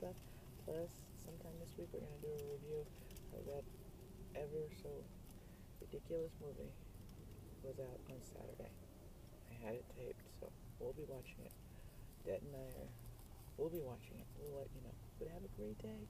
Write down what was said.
stuff. Plus, sometime this week we're gonna do a review of that ever so ridiculous movie. was out on Saturday. I had it taped, so we'll be watching it. Dad and I are. We'll be watching it. We'll let you know. But have a great day.